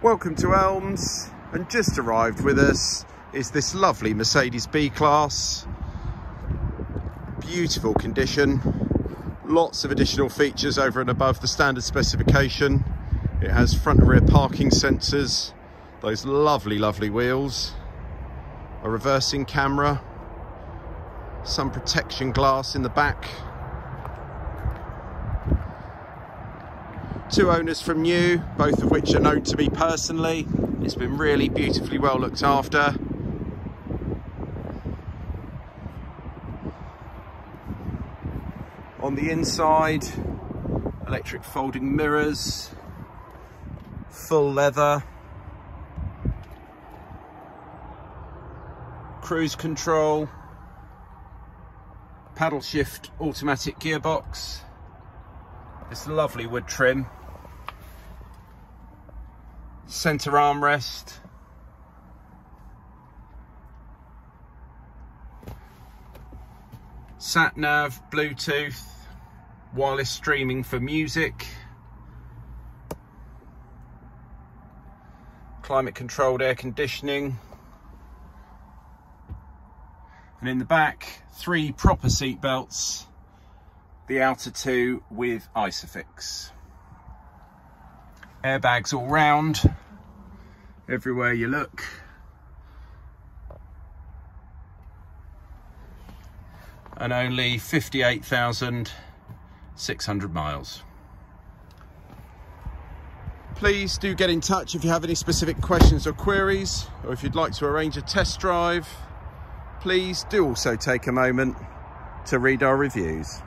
Welcome to Elms and just arrived with us is this lovely Mercedes B-Class. Beautiful condition, lots of additional features over and above the standard specification. It has front and rear parking sensors, those lovely, lovely wheels, a reversing camera, some protection glass in the back, Two owners from new, both of which are known to me personally. It's been really beautifully well looked after. On the inside, electric folding mirrors, full leather, cruise control, paddle shift automatic gearbox, this lovely wood trim center armrest. Sat nav, Bluetooth, wireless streaming for music. Climate controlled air conditioning. And in the back, three proper seat belts. The outer two with Isofix airbags all round. Everywhere you look. And only 58,600 miles. Please do get in touch if you have any specific questions or queries or if you'd like to arrange a test drive. Please do also take a moment to read our reviews